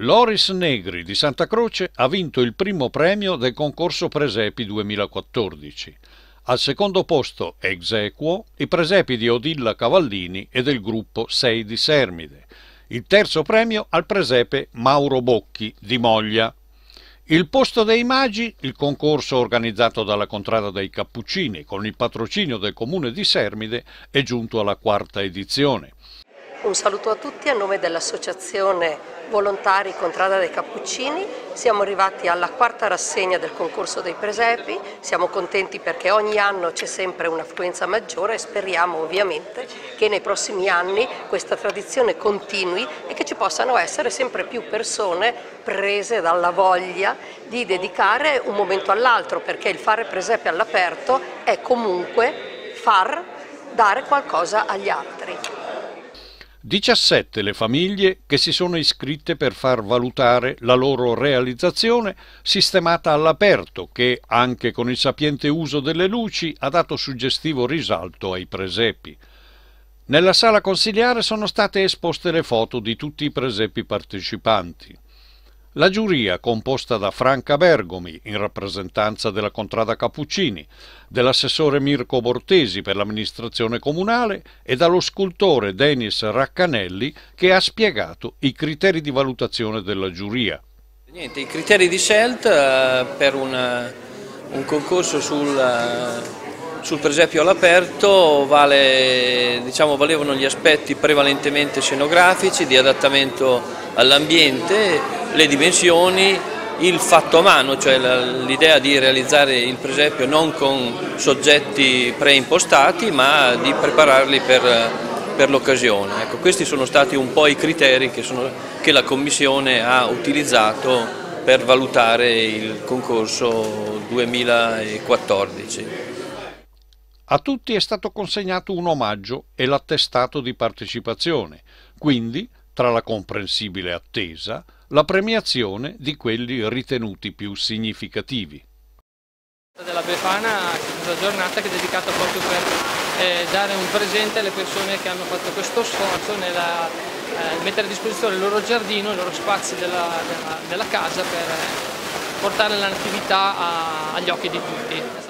Loris Negri di Santa Croce ha vinto il primo premio del concorso Presepi 2014. Al secondo posto, ex equo, i presepi di Odilla Cavallini e del gruppo 6 di Sermide. Il terzo premio al presepe Mauro Bocchi di Moglia. Il posto dei magi, il concorso organizzato dalla Contrada dei Cappuccini con il patrocinio del comune di Sermide, è giunto alla quarta edizione. Un saluto a tutti a nome dell'Associazione Volontari Contrada dei Cappuccini. Siamo arrivati alla quarta rassegna del concorso dei presepi, siamo contenti perché ogni anno c'è sempre un'affluenza maggiore e speriamo ovviamente che nei prossimi anni questa tradizione continui e che ci possano essere sempre più persone prese dalla voglia di dedicare un momento all'altro perché il fare presepe all'aperto è comunque far dare qualcosa agli altri. 17 le famiglie che si sono iscritte per far valutare la loro realizzazione sistemata all'aperto che, anche con il sapiente uso delle luci, ha dato suggestivo risalto ai presepi. Nella sala consigliare sono state esposte le foto di tutti i presepi partecipanti. La giuria, composta da Franca Bergomi, in rappresentanza della Contrada Cappuccini, dell'assessore Mirko Bortesi per l'amministrazione comunale e dallo scultore Denis Raccanelli, che ha spiegato i criteri di valutazione della giuria. Niente, I criteri di scelta eh, per una, un concorso sul, eh, sul presepio all'aperto vale, diciamo, valevano gli aspetti prevalentemente scenografici, di adattamento all'ambiente le dimensioni, il fatto a mano, cioè l'idea di realizzare il presepio non con soggetti preimpostati ma di prepararli per, per l'occasione. Ecco, questi sono stati un po' i criteri che, sono, che la Commissione ha utilizzato per valutare il concorso 2014. A tutti è stato consegnato un omaggio e l'attestato di partecipazione, quindi, tra la comprensibile attesa, la premiazione di quelli ritenuti più significativi. Della Befana è questa giornata che è dedicata proprio per eh, dare un presente alle persone che hanno fatto questo sforzo nella eh, mettere a disposizione il loro giardino, i loro spazi della, della, della casa per eh, portare la natività a, agli occhi di tutti.